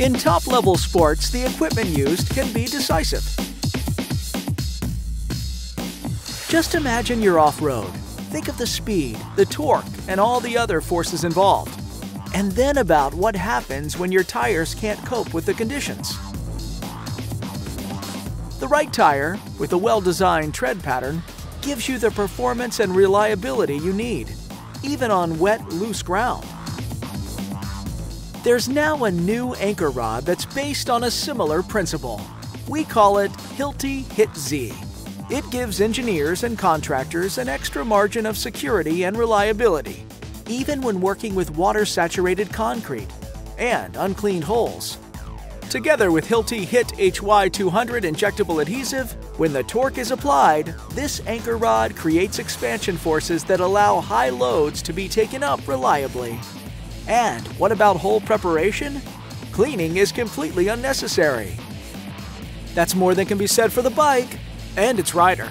In top-level sports, the equipment used can be decisive. Just imagine you're off-road. Think of the speed, the torque, and all the other forces involved. And then about what happens when your tires can't cope with the conditions. The right tire, with a well-designed tread pattern, gives you the performance and reliability you need, even on wet, loose ground. There's now a new anchor rod that's based on a similar principle. We call it Hilti HIT-Z. It gives engineers and contractors an extra margin of security and reliability, even when working with water-saturated concrete and uncleaned holes. Together with Hilti Hit HY200 injectable adhesive, when the torque is applied, this anchor rod creates expansion forces that allow high loads to be taken up reliably. And what about hole preparation? Cleaning is completely unnecessary. That's more than can be said for the bike and its rider.